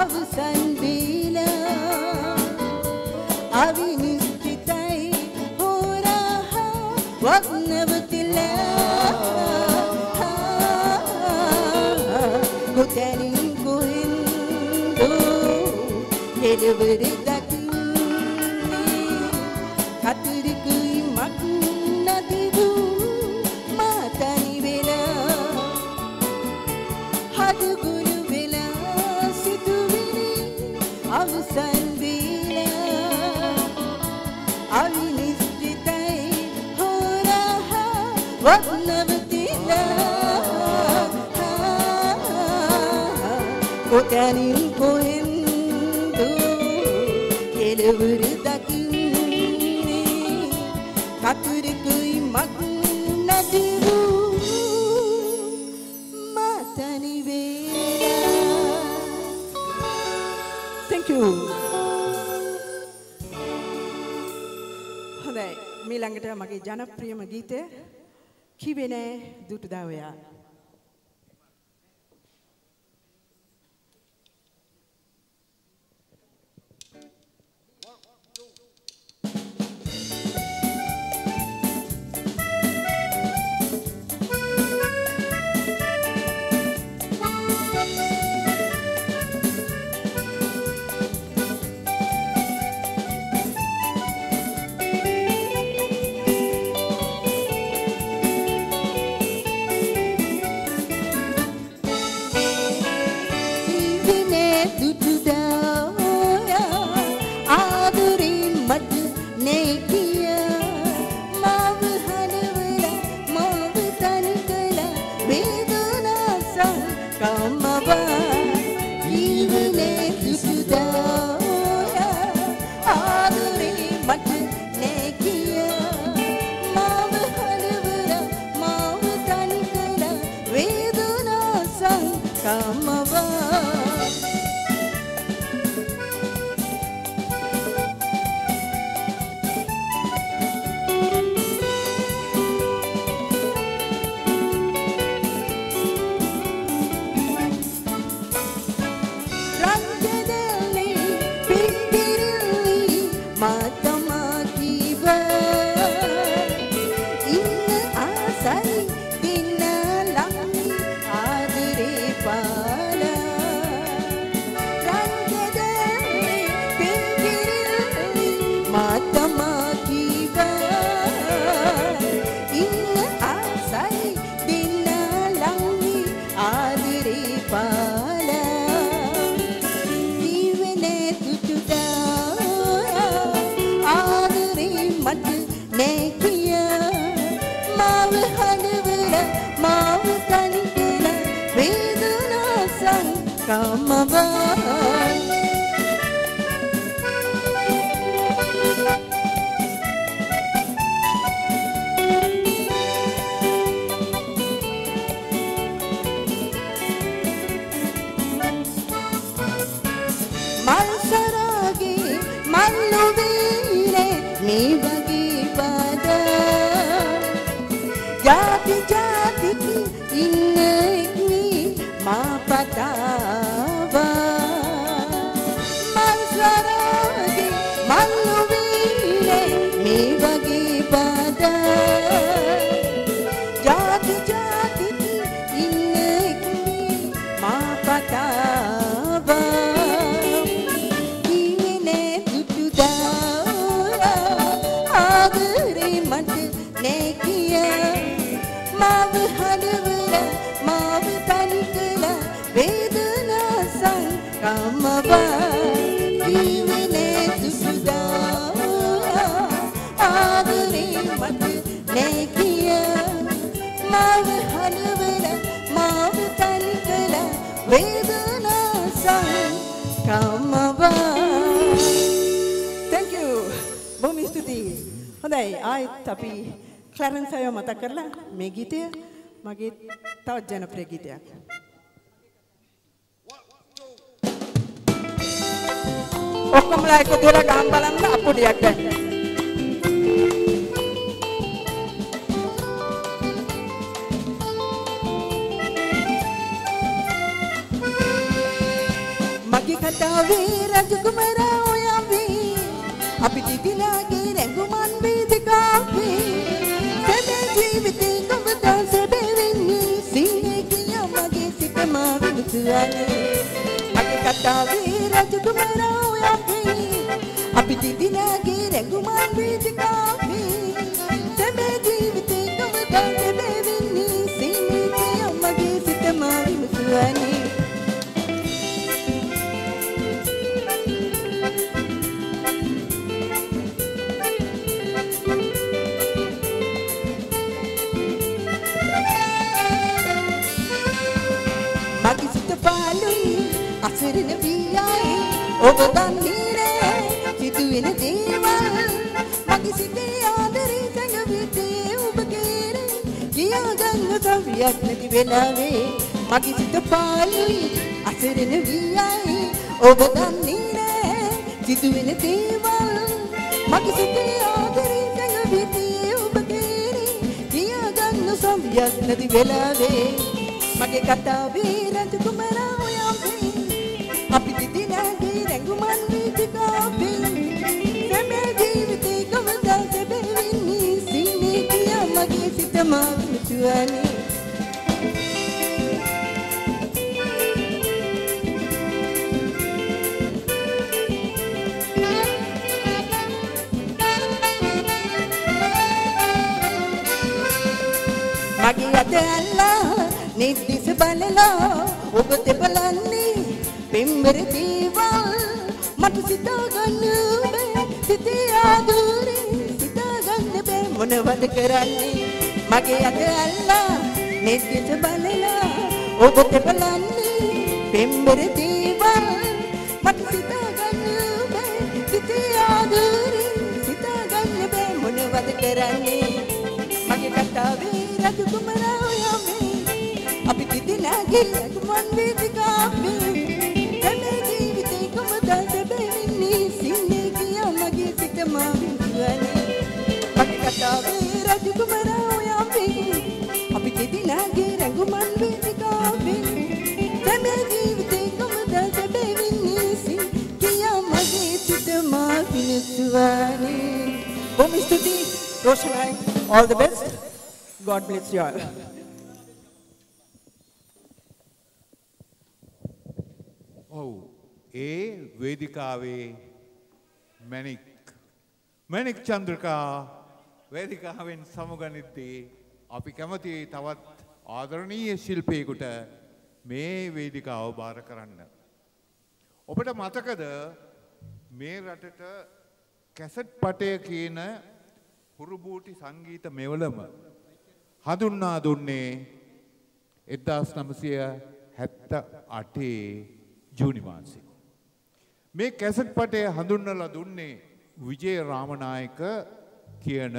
Abi sen bile. Abi niskitay Huraha Vagna batila Kuterin kuhindu Deliverit කොතැනින් කොහෙන්ද? කෙලවර දකින්නේ කතුරකුයි මක් නදිවූ මාතනි වේලා. Thank you. හොඳයි. මීළඟට මගේ ජනප්‍රියම ගීතය කිවේ නෑ දුටු ආදරේ jadi jadi ini බොහොම ස්තුතියි. හොඳයි ආයෙත් අපි ක්ලැරන්ස් අයව මතක් කරලා මේ ගීතය මගේ තවත් ජනප්‍රිය ගීතයක්. ඔක්කොමලා එකතු වෙලා ගහන් බලන්න අපුඩියක් ගන්න. මගේ කතාවේ රජකුමරා ඔයාවේ අපි දිදිලාගේ රැඟුමන් වේදිකාවේ. සැබෑ ජීවිතේ කවදා සැබෑ වෙන්නේ සීනේ කිය මගේ සිත මා විඳුතුවනේ මගේ කතාවේ රජකුමරා ඔයාවේ අපි දිදිලාගේ රැඟුමන් වේදිකාවේ. ඔබ දන්නේ නෑ සිදුවෙන දේවල්. මගේ සිතේ ආදරේ සැඟවිතේ ඔබ කේරේ කියා ගන්න සවියක් නැති වෙලාවේ මගේ සිත පාළුයි අසරණ වී ඔබ දන්නේ නෑ සිදුවෙන දේවල්. මගේ සිතේ ආදරේ සැඟවිතේ ඔබ කේරේ කියා ගන්න සවියක් නැති වෙලාවේ මගේ කතාවේ රජකුමරා දිදිනාගේ රැඟුමන් වීදිකාවේ සැබෑ ජීවිතේ කවදා සැබෑ වෙන්නේ සීනේ කියා මගේ සිත මා විසුවනේ මගේ අත ඇල්ලා නිද්දිස බලලා ඔබ දෙපලන්නේ පෙම්බර දේවල් මට සිතා ගන්න බෑ සිතේ ආදරේ සිතා ගන්න බෑ මොනවද කරන්නේ මගේ අත ඇල්ලා නිද්දිස බලලා ඔබ දෙපලන්නේ පෙම්බර දේවල් මට සිතා ගන්න බෑ සිතේ ආදරේ සිතා ගන්න බෑ මොනවද කරන්නේ මගේ කතාවේ රජකුමරා ඔයාමේ අපි තිදෙනාගේ රජුමන් වේදිකාවේ මගේ සිත මා විඳුවනේ මගේ කතාවේ රජකුමරා ඔයාමේ අපි තිදෙනාගේ රජුමන් වේදිකාවේ. තනේ ජීවිතේ කොමදා සැබෑන්නේ සින්. කියා මගේ සිත මා විඳුවනේ බොහොම ස්තුතියි රෝෂනයි all the best. God bless you all. ඔව්. ඒ වේදිකාවේ මැනික් මැනික් චන්ද්‍රකා වේදිකාවෙන් සමුගනිද්දී අපි කැමති තවත් ආදරණීය ශිල්පියෙකුට මේ වේදිකාව බාර කරන්න. ඔබට මතකද මේ රටට කැසට් පටය කියන හුරුබූටි සංගීත මෙවලම හඳුන්නා දුන්නේ එදදාස් නමසය හැත්ත අටේ ජූනි මාසේ. මේ කැසට් පටය හඳුන්නල දුන්නේ විජය රාමනායක කියන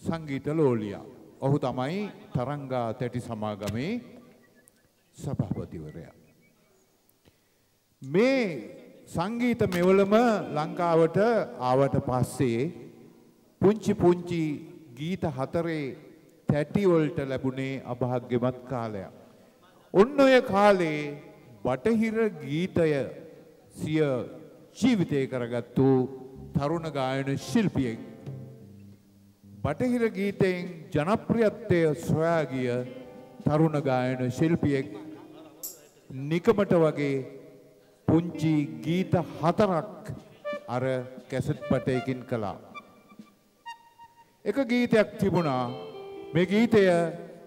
සංගීත ලෝලියා. ඔහු තමයි තරංගා තැටි සමාගමේ සභාපතිවරයා. මේ සංගීත මෙවලම ලංකාවට ආවට පස්සේ පුංචි පුංචි ගීත හතරේ තැටිවලට ලැබුණේ අභාග්‍යමත් කාලයක්. ඔන්න ඔය කාලේ බටහිර ගීතය සිය ජීවිතය කරගත්තු තරුණ ගායන ශිල්පියෙක්. බටහිර ගීතයෙන් ජනප්‍රියත්වය සොයා ගිය තරුණ ගායන ශිල්පියෙක් නිකමට වගේ පුංචි ගීත හතරක් අර කැසට් පටයකින් කළා. එක ගීතයක් තිබුණා මේ ගීතය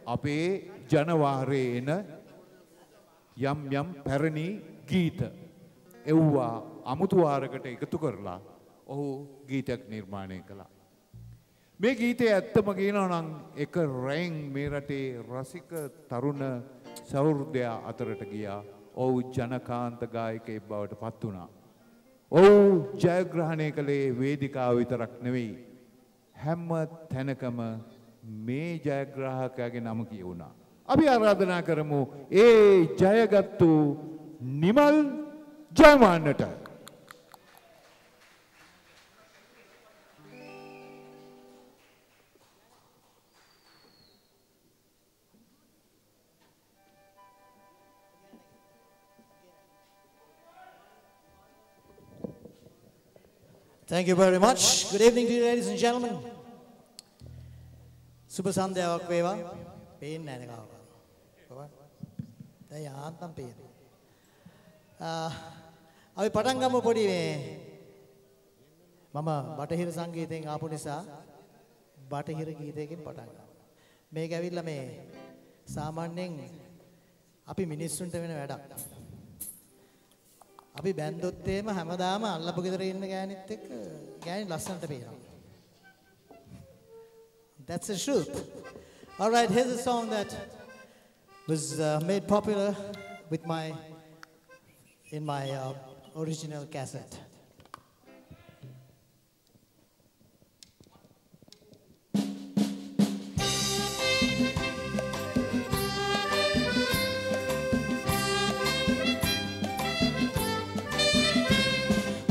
අපේ ජනවාරයේ එන යම් යම් පැරණි ගීත එව්වා අමුතුවාරකට එකතු කරලා ඔහු ගීතයක් නිර්මාණය කළා. මේ ගීතය ඇත්තම කියනවා නම් එක රැන් මේ රටේ රසික තරුණ සෞෘද්ධයා අතරට ගියා ඔහු ජනකාන්ත ගායකයෙක් බවට පත් වුණා. ඔහු ජයග්‍රහණය කළේ වේදිකාව විතරක් නෙවෙයි. හැම්ම තැනකම මේ ජයග්‍රාහකයාගේ නම කියවුණා. අපි ආරාධනා කරමු ඒ ජයගත්තු Nimal ජයමාන්නට Thank you very much. Good evening to you, ladies and gentlemen. Super Sunday වේවා. පේන්නේ නැහැ නේද කවුරුත්. කොහොමද? දැන් යාන්තම් පේනවා. ආ අපි පටන් ගමු පොඩි මේ මම බටහිර සංගීතයෙන් ආපු නිසා බටහිර ගීතයකින් පටන් ගන්නවා. මේක ඇවිල්ලා මේ සාමාන්‍යයෙන් අපි මිනිස්සුන්ට වෙන වැඩක්. අපි බැන්දොත් එහෙම හැමදාම අල්ලපු ගෙදර ඉන්න ගෑනිත් එක්ක ගෑණි ලස්සනට පේනවා. That's the truth. All right, here's a song that was uh, made popular with my in my uh, original cassette.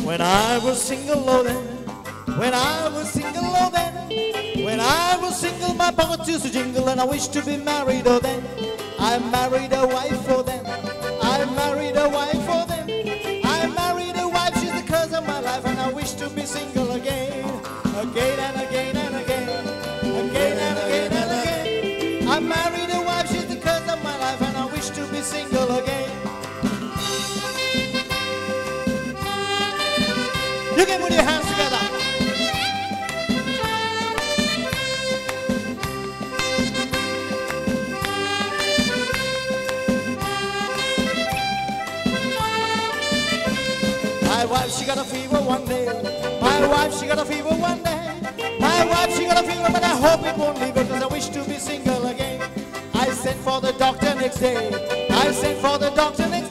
When I was single, oh then, when I was single, oh then, when I was single, my pockets used to jingle, and I wished to be married, oh then, I married a wife, oh then, Can put your hands together. My wife, she got a fever one day. My wife, she got a fever one day. My wife, she got a fever, but I hope it won't leave because I wish to be single again. I sent for the doctor next day. I sent for the doctor next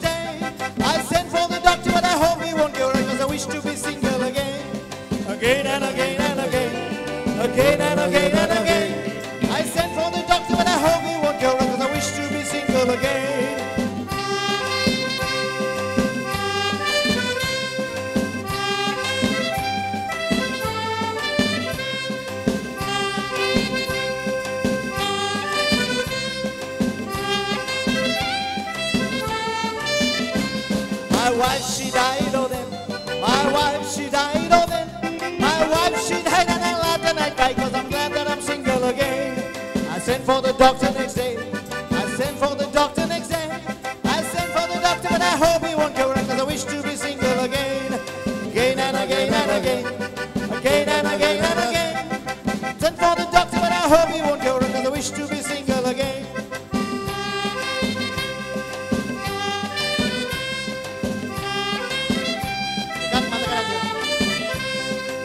Again and again and again. Again and again and again. I sent for the doctor, but I hope he won't cure because I wish to be single again. My wife, for the doctor next day. I sent for the doctor next day. I sent for the doctor, but I hope he won't cure it, cause I wish to be single again. Again and again and again. Again and again and again. Sent for the doctor, but I hope he won't cure it, cause I wish to be single again.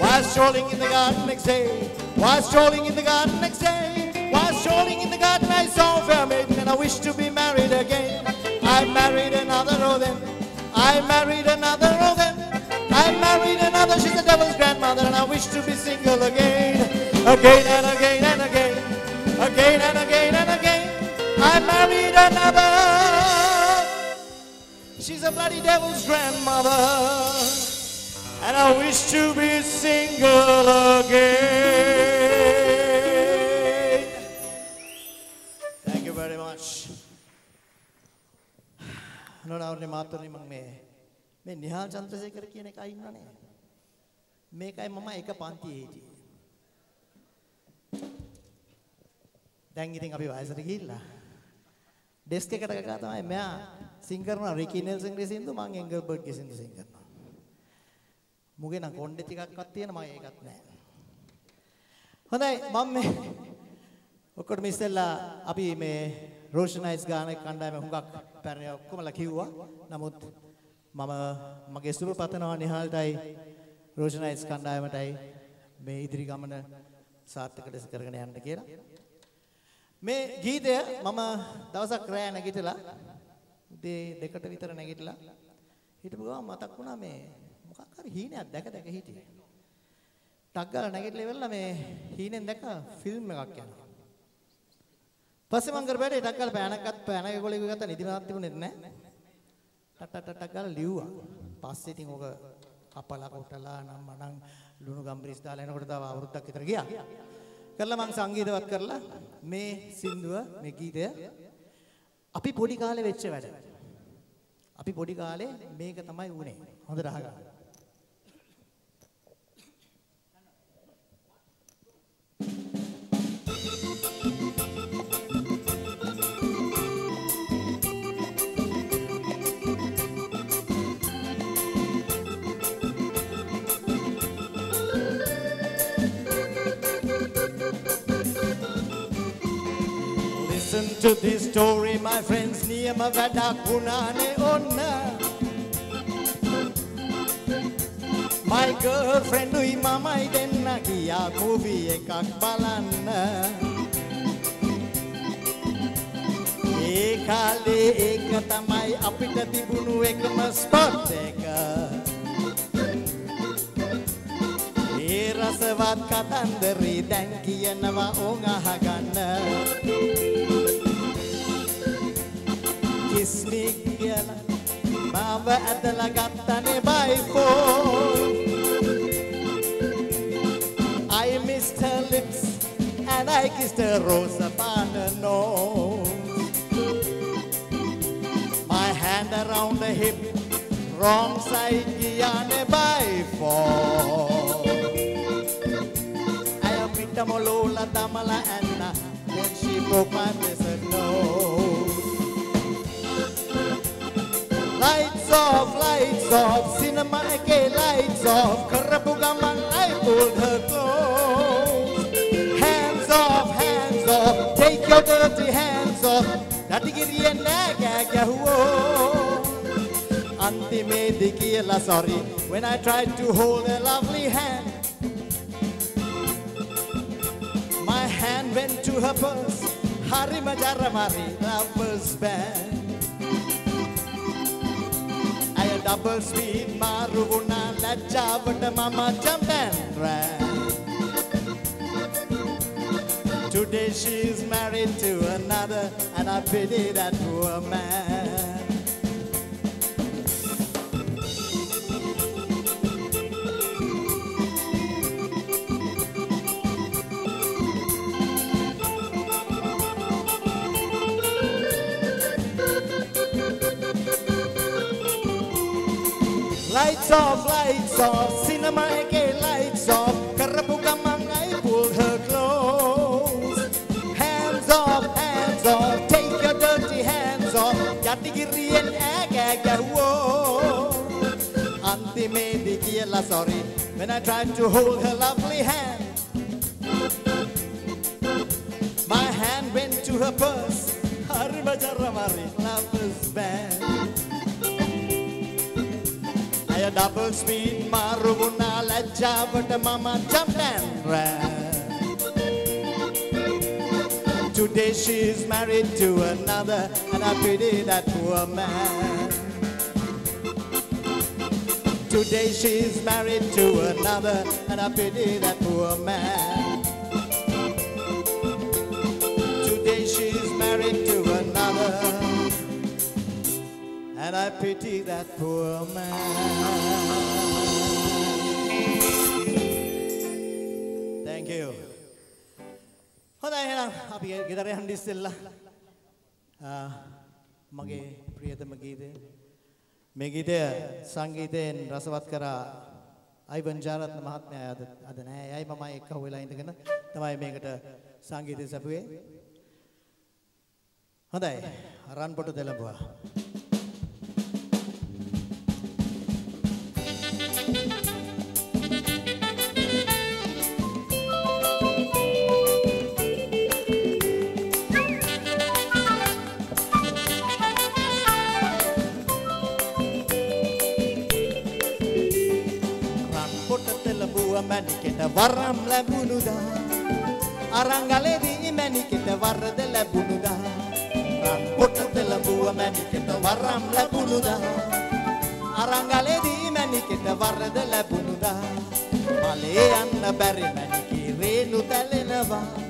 While strolling in the garden next day, while strolling in the garden next day, I fair maiden and I wish to be married again. I married another, oh then, I married another, oh then, I married another, she's the devil's grandmother and I wish to be single again. Again and again and again, again and again and again, I married another. She's a bloody devil's grandmother. And I wish to be single again. නොනවරනේ මාතුනේ මම මේ මේ නිහාල් චන්ද්‍රසේකර කියන එකයි ඉන්නනේ. මේකයි මම එක පන්තියේ හිටියේ. දැන් ඉතින් අපි වයසට ගිහිල්ලා ඩෙස්ක් එකට ගිහලා තමයි මෙයා සිං කරනවා රිකි නෙල්සන්ගේ සින්දු මං එන්ගල්බර්ට්ගේ සින්දු සිං කරනවා. මුගේ නම් කොණ්ඩේ ටිකක්වත් තියෙන මම ඒකත් නැහැ. හොඳයි මම මේ ඔක්කොටම ඉස්සෙල්ලා අපි මේ රෝෂනයිස් ගාන කණ්ඩායම හුඟක් පැරණි ඔක්කොමලා කිව්වා. නමුත් මම මගේ සුබ පතනවා නිහාල්ටයි රෝෂනයිස් කණ්ඩායමටයි මේ ඉදිරි ගමන සාර්ථක ලෙස කරගෙන යන්න කියලා. මේ ගීතය මම දවසක් රෑ නැගිටලා උදේ දෙකට විතර නැගිටලා හිටපු ගමන් මතක් වුණා මේ මොකක් හරි හීනයක් දැක දැක හිටියේ. ටක් ගාලා නැගිටලා ඉවරලා මේ හීනෙන් දැක ෆිල්ම් එකක් යනවා. පස්සේ මං කර බැලේ ටක් ගාලා පෑනක් ගත්ත පෑනක කොලේක ගත්ත නිදිමතක් තිබුණෙත් නැහැ. ටක් ටක් ටක් ගාලා ලිව්වා. පස්සේ ඉතින් ඕක කපලා කොටලා නම් මනම් ලුණු ගම්බරිස් දාලා එනකොට තව අවුරුද්දක් විතර ගියා. කරලා මං සංගීතවත් කරලා මේ සින්දුව මේ ගීතය අපි පොඩි කාලේ වෙච්ච වැඩ. අපි පොඩි කාලේ මේක තමයි වුනේ. හොඳට අහගන්න. Listen to this story, my friends. නියම වැඩක් වුණානේ ඔන්න. My girlfriend උයි මමයි දෙන්න ගියා movie එකක් බලන්න. ඒ කාලේ ඒක තමයි අපිට තිබුණු එකම ස්පොට් එක. ඒ රසවත් කතන්දරේ දැන් කියනවා ඕන් අහගන්න. I missed her lips and I kissed her rose upon her nose My hand around the hip wrong side giyane baifon I picked a molola damala and uh, when she broke my wrist. Lights off, lights off, cinema ke lights off. Karabugaman, I pulled her close. Hands off, hands off, take your dirty hands off. Datigiri and Nagayahuo. Auntie made the kiela sorry when I tried to hold a lovely hand. My hand went to her purse. Hari Majaramari, lovers band. අය double speed මාරු වුණා ලැජ්ජාවට මම jumped and ran. Today she's married to another and I pity that poor man. lights off, lights off, cinema AK lights off. Karapukamangai pulled her clothes. Hands off, hands off, take your dirty hands off. Yatigiri and Agagawo. Auntie May Kiela sorry when I tried to hold her lovely hand. My hand went to her purse, Haribajaramari lover's band. double speed marubuna maruvuna lajjavata mama jumped and ran. Today she's married to another and I pity that poor man. Today she's married to another and I pity that poor man. Today she's married to and I pity that poor man. Thank you. හොඳයි එහෙනම් අපි ගෙදර යන්න ඉස්සෙල්ලා ආ, මගේ ප්‍රියතම ගීතය මේ ගීතය සංගීතයෙන් රසවත් කරා අයිවන් ජාරත්න මහත්මයා අද අද නෑ යයි මම එක්ක වෙලා ඉඳගෙන තමයි මේකට සංගීතය සැපුවේ හොඳයි රන් පොට දෙලඹුවා වරම් ලැබුණුදා? අරංගලේදී මැණිකෙට වරද ලැබුණුදා? රන් පොට තෙලඹුව මැණිකෙට වරම් ලැබුණුදා? අරංගලේදී මැණිකෙට වරද ලැබුණුදා? මලේ යන්න බැරි මැණිකේ රේණු තැලෙනවා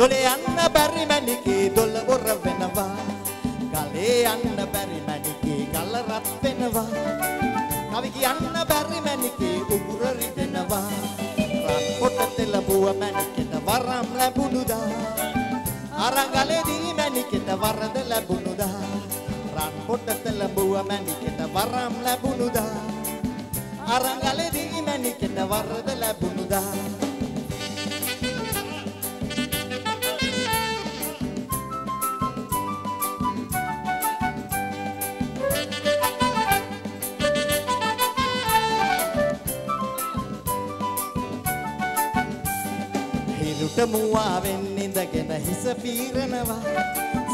දොලේ යන්න බැරි මැණිකේ දොල බොර වෙනවා. ගලේ යන්න බැරි මැණිකේ ගල රත් වෙනවා. කවි කියන්න බැරි මැණිකේ උගුර රිදෙනවා. රන් පොට තෙලබුව මැණිකෙට වරම් ලැබුණුදා. අරංගලේදී මැණිකෙට වරද ලැබුණුදා. රන් පොට තෙලබුව මැණිකෙට වරම් ලැබුණුදා. අරංගලේදී මැණිකෙට වරද ලැබුණුදා. හිරුට මුවා වෙන්නේ ඉඳගෙන හිස පීරනවා.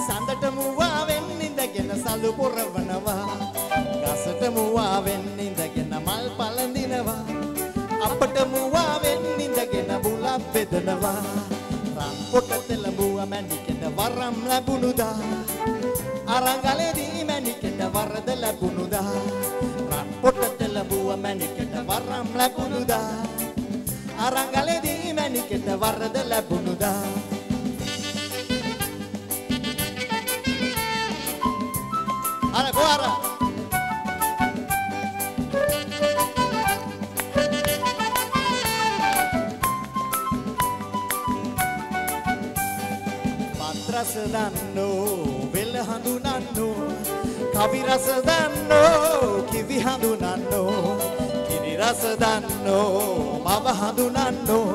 සඳට මුවාවෙන් ඉඳගෙන සලු පොරවනවා. ගසට මුවාවෙන් ඉඳගෙන මල් පලඳිනවා අපට මුවාවෙන් ඉඳගෙන බුලක් බෙදනවා. රන් පොට තෙලඹුව මැණිකෙට වරම් ලැබුණුදා. අරංගලේදී මැණිකෙට වරද ලැබුණුදා. රන් පොට තෙලඹුව මැණිකෙට වරම් ලැබුණුදා. අරංගලේදී මැණිකෙට වරද ලැබුණුදා අර ගෝ අර පත්‍රස දන්නෝ වෙල හඳුනන්නෝ කවි රස දන්නෝ කිවි හඳුනන්නෝ කිරි රස දන්නෝ මව හඳුනන්නෝ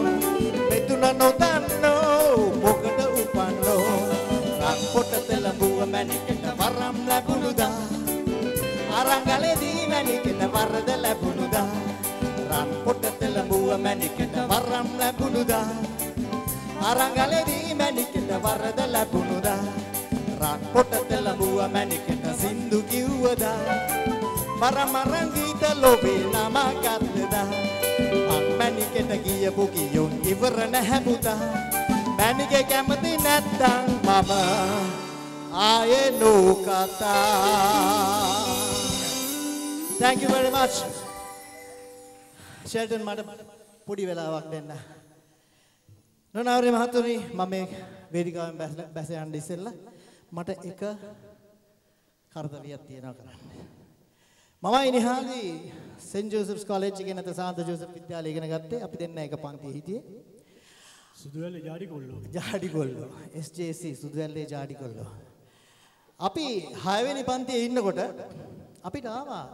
මෙතුන නොදන්නෝ මොකද උපන්නෝ? රන් පොට තෙලඹුව මැණිකට වරම් ලැබුණුදා? අරංගලේදී මැණිකට වරද ලැබුණුදා? රන් පොට තෙලඹුව මැණිකට වරම් ලැබුණුදා? අරංගලේදී මැණිකට වරද ලැබුණුදා? රන් පොට තෙලඹුව මැණිකට සින්දු කිව්වදා? මරමරන් ගීත ලෝභේ නම ගත්තදා? මං මැණිකට ගියපු කියොන් ඉවර නැහැ පුතා මැණිකේ කැමති නැත්තම් මම ආයේ නෝකතා. Thank you very much. Sheldon මට පොඩි වෙලාවක් දෙන්න. නොනවරේ මහතුනි මම මේ වේදිකාවෙන් බැස- බැස යන්න ඉස්සෙල්ලා මට එක කරදරයක් තියෙනවා කරන්න. මමයි නිහාලි සෙන්ට් ජෝසප්ස් කොලෙජ් එකේ නැත්නම් සාන්ත ජෝසප් විද්‍යාලය ඉගෙන ගත්තේ අපි දෙන්න එක පන්තියේ හිටියේ. සුදුවැල්ල ජාඩි කොල්ලෝ. ජාඩි කොල්ලෝ. SJC සුදුවැල්ලේ ජාඩි කොල්ලෝ. අපි 6 වෙනි පන්තියේ ඉන්නකොට අපිට ආවා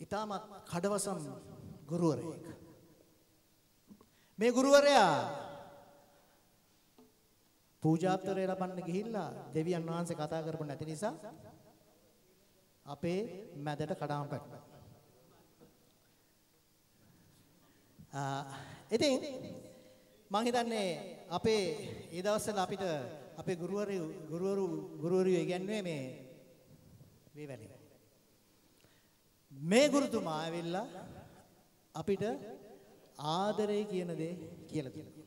ඊටමත් කඩවසම් ගුරුවරයෙක්. මේ ගුරුවරයා පූජාත්තරය ලබන්න ගිහිල්ලා දෙවියන් වහන්සේ කතා කරපු නැති නිසා අපේ මැදට කඩාම් පැට්ටා. ආ, ඉතින් මං හිතන්නේ අපේ ඒ දවස්වල අපිට අපේ ගුරුවරු ගුරුවරු ගුරුවරු ඉගැන්වුවේ මේ මේ වැඩේ. මේ ගුරුතුමා ඇවිල්ලා අපිට ආදරේ කියන දේ කියලා තියෙනවා.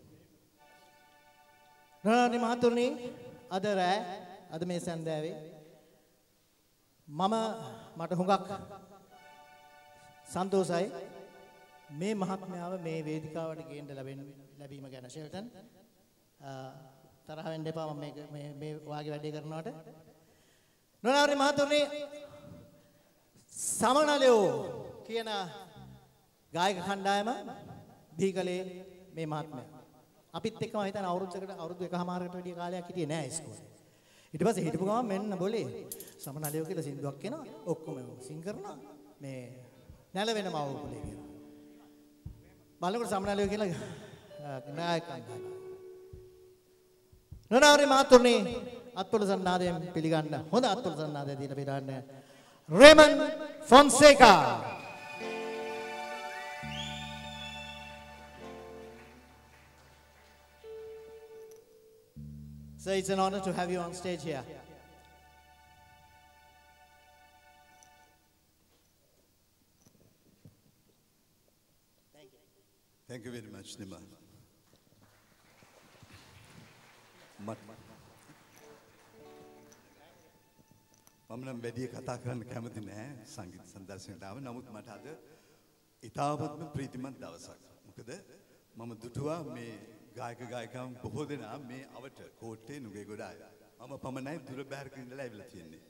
රණානි මහතුරුනි අද රෑ අද මේ සන්ධ්‍යාවේ මම මට හුඟක් සන්තෝසයි. මේ මහත්මයාව මේ වේදිකාවට ගේන්න ලැබෙන ලැබීම ගැන. ෂෙල්ටන් අ, තරහ වෙන්න එපා මම මේක මේ මේ වාගේ වැඩේ කරනවට. නොනාරි මහතුරුනි සමනලයෝ කියන ගායක කණ්ඩායම බිහිකලේ මේ මහත්මයා. අපිත් එක්කම හිතන අවුරුද්දකට අවුරුදු එකමාරකට වැඩි කාලයක් හිටියේ නෑ ඉස්කෝලේ. ඊට පස්සේ හිටපු ගමන් මෙන්න බොලේ. සමනලයෝ කියලා සින්දුවක් එනවා. ඔක්කොම සිං කරනවා. මේ නැලවෙන මවුපුලේ කියලා. බලනකොට සමනලයෝ කියලා නායක කණ්ඩායම නොනවරි මාතුර්නි අත්පොළ සන්නාදයෙන් පිළිගන්න. හොඳ අත්පොළ සන්නාදය දීලා පිළිගන්න. රේමන් Fonseka. So it's an honor to have you on stage here. Thank you very much, Nima. මට මම නම් වැඩි කතා කරන්න කැමති නෑ සංගීත සන්දර්ශනයට ආව. නමුත් මට අද ඉතාමත්ම ප්‍රීතිමත් දවසක්. මොකද මම දුටුවා මේ ගායක ගායිකාවන් බොහෝ දෙනා මේ අවට කෝට්ටේ නුගේගොඩ අය. මම පමණයි දුර බැහැරක ඉඳලා ඇවිල්ලා තියෙන්නේ.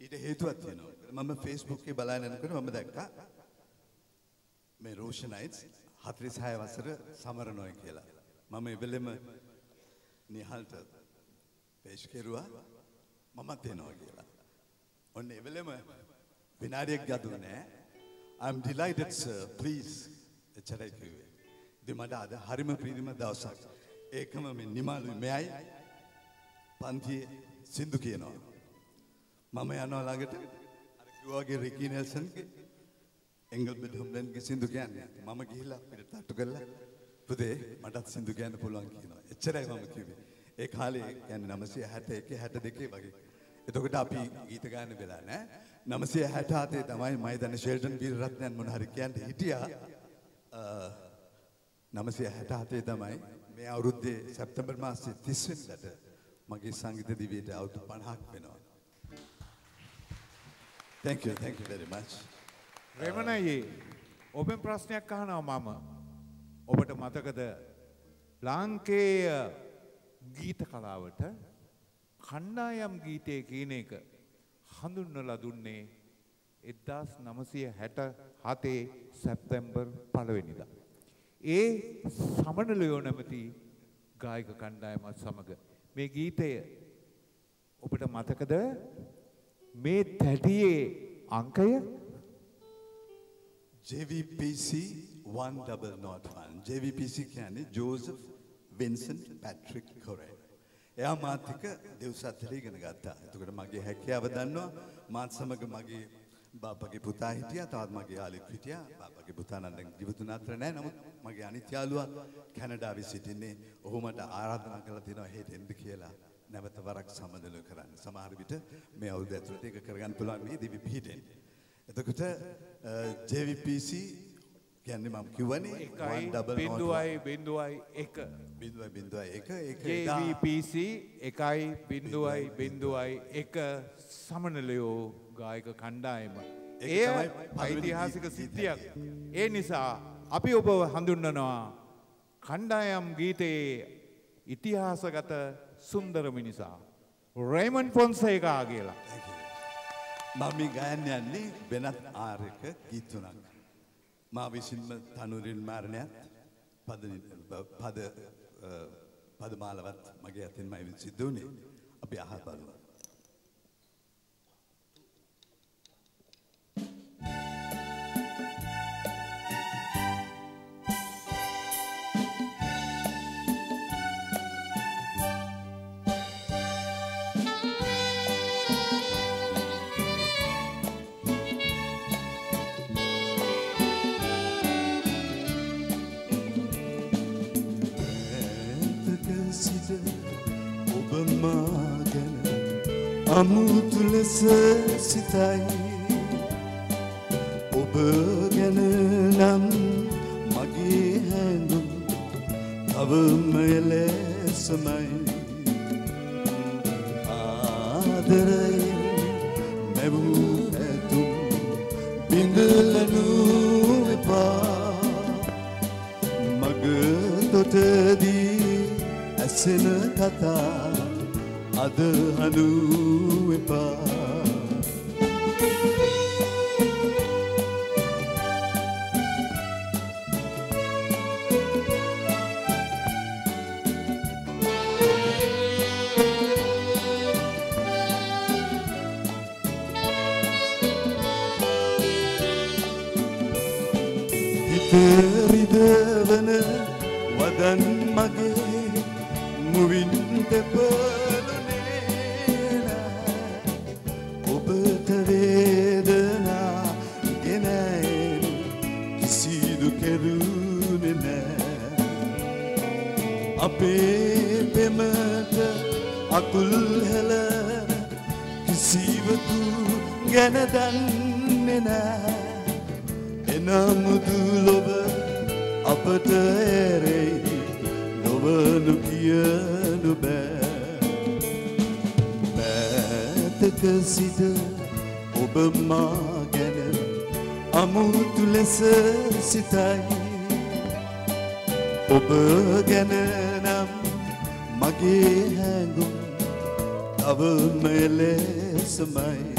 ඊට හේතුවක් තියෙනවා. මම Facebook එකේ බලාගෙන යනකොට මම දැක්කා මේ රෝෂනයිට්ස් 46 වසර සමරනොයි කියලා. මම එබෙලෙම නිහල්ට පේශ් කෙරුවා මමත් එනවා කියලා. ඔන්න එවෙලෙම විනාඩියක් ගතු නෑ. I'm delighted sir, please. එච්චරයි කිව්වේ. ඉතින් මට අද හරිම ප්‍රීතිම දවසක්. ඒකම මේ නිමාලු මෙයයි පන්තියේ සින්දු කියනවා. මම යනවා ළඟට අර කිව්වා වගේ රිකි නෙල්සන්ගේ එංගල් බෙඩ් හොම්ලන්ගේ සින්දු කියන්නේ. මම ගිහිල්ලා අපිට තට්ටු කරලා පුතේ මටත් සින්දු කියන්න පුළුවන් කියනවා. එච්චරයි මම කිව්වේ. ඒ කාලේ කියන්නේ 961 62 වගේ. එතකොට අපි ගීත ගායන වෙලා නෑ. 967 තමයි මම දන්නේ ෂෙල්ටන් වීරරත්නයන් මොන හරි කියන්නේ හිටියා. නමසය හැටහතේ තමයි මේ අවුරුද්දේ සැප්තැම්බර් මාසේ තිස්වෙනිදට මගේ සංගීත දිවියට අවුරුදු පණහක් වෙනවා. Thank you, thank you very much. රෙමණයේ ඔබෙන් ප්‍රශ්නයක් අහනවා මම. ඔබට මතකද ලාංකේය ගීත කලාවට කණ්ඩායම් ගීතය කියන එක හඳුන්වලා දුන්නේ 1967 සැප්තැම්බර් පළවෙනිදා. ඒ සමනලයෝ නැමති ගායක කණ්ඩායමත් සමග මේ ගීතය ඔබට මතකද මේ තැටියේ අංකය JVPC 1001 JVPC කියන්නේ ජෝසප් වින්සන්ට් පැට්‍රික් කොරේ. එයා මාත් එක්ක දෙව්සත්තර ඉගෙන ගත්තා. එතකොට මගේ හැකියාව දන්නවා මාත් සමග මගේ බාපගේ පුතා හිටියා තවත් මගේ යාළුවෙක් හිටියා. බාපගේ පුතා නම් දැන් ජීවිතුන් අතර නැහැ. නමුත් මගේ අනිත් යාළුවා කැනඩාවේ සිටින්නේ. ඔහු මට ආරාධනා කළා තියෙනවා හෙට එන්න කියලා. නැවත වරක් සම්බන්ධල කරන්න. සමහර විට මේ අවුරුදු ඇතුළත ඒක කරගන්න පුළුවන් මේ දිවි පිහිටෙන්. එතකොට JVPC කියන්නේ මම කිව්වනේ එකයි බිඳුවයි බිඳුවයි එක බිඳුවයි බිඳුවයි එක ඒක JVPC එකයි බිඳුවයි බිඳුවයි එක සමනලයෝ ගායක කණ්ඩායම. එය ඓතිහාසික සිද්ධියක්. ඒ නිසා අපි ඔබ හඳුන්වනවා කණ්ඩායම් ගීතයේ ඉතිහාසගත සුන්දර මිනිසා. රේමන් ෆොන්සේකා කියලා. මම ගයන්න යන්නේ වෙනත් ආරක ගීතුනක්. මා විසින්ම තනුරින් මාරණයත් පද පද පදමාලවත් මගේ අතින්මයි සිද්ධ වනේ අපි අහ බලුව. අමුතු ලෙස සිතයි. ඔබ ගැන නම් මගේ හැඳුම් තවම එලෙසමයි. ආදරයෙන් මැවූ ඇතුම් බිඳලනු එපා. මග තොටදී ඇසෙන කතා අද හනු එපා. හිතරිදවන වදන් මගේ මුවින් දෙපලුනේන අපේ පෙමට අකුල් හෙල කිසිවකු ගැන දන්නේ නෑ. එනමුදු ලොබ අපට ඇරෙයි නොවනු කියනු බෑ. මෑතක සිට ඔබ මා ගැන අමුතු ලෙස සිතයි. ඔබ ගැන නම් මගේ හැඟුම් තවම එලෙසමයි